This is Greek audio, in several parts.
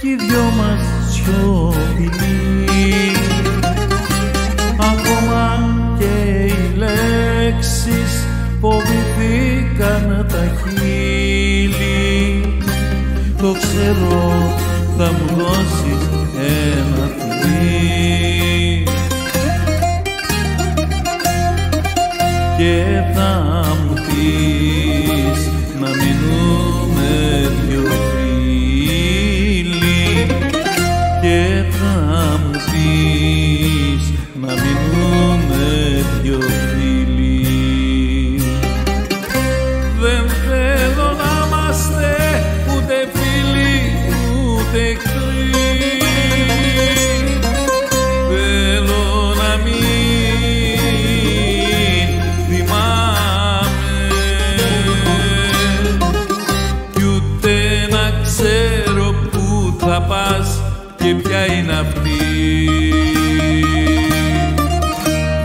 κι οι δυο μας σιωπηλοί. Ακόμα και οι λέξεις φοβηθήκαν τα χείλη το ξέρω θα μου δώσεις ένα φιλί. Και θα μου πεις να μείνουμε και ποια είναι αυτή.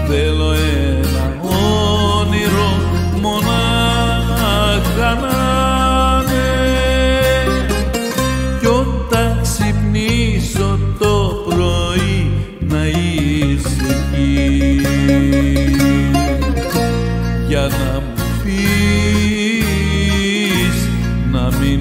Θέλω ένα όνειρο μονάχα να είναι. Κι όταν ξυπνήσω το πρωί να είσαι εκεί. Για να μου πεις να μην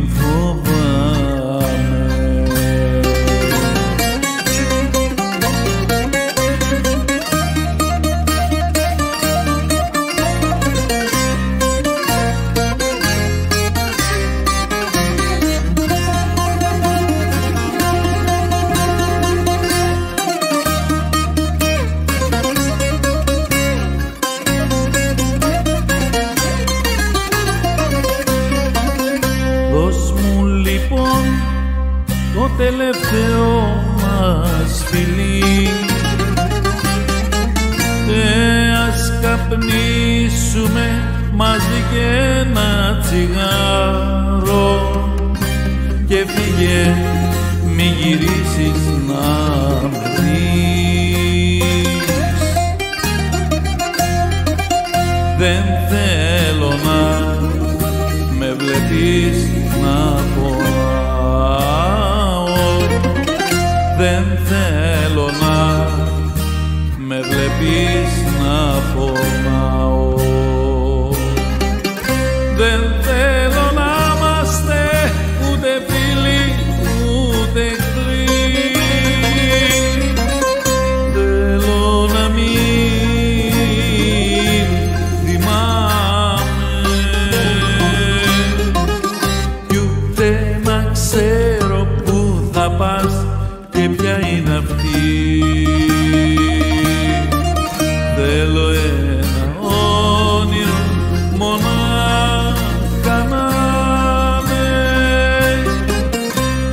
τελευταίο μας φιλί. Και ας καπνίσουμε μαζί και ένα τσιγάρο. Και φύγε μη γυρίσεις να με δεις δεν θέλω να με βλέπεις να πονάω δεν θέλω να με βλέπεις να πονάω δεν θέλω να είμαστε ούτε φίλοι ούτε εχθροί. Θέλω να μην θυμάμαι. Κι ούτε να ξέρω που θα πας και ποια είναι αυτή. Θέλω ένα όνειρο μονάχα να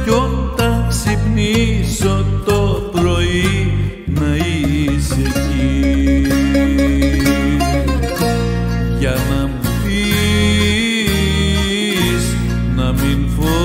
κι όταν ξυπνήσω το πρωί να είσαι εκεί. Για να μου πεις να μην φοβάμαι.